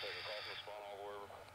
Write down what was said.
Looks like a call from Spawn All Wherever.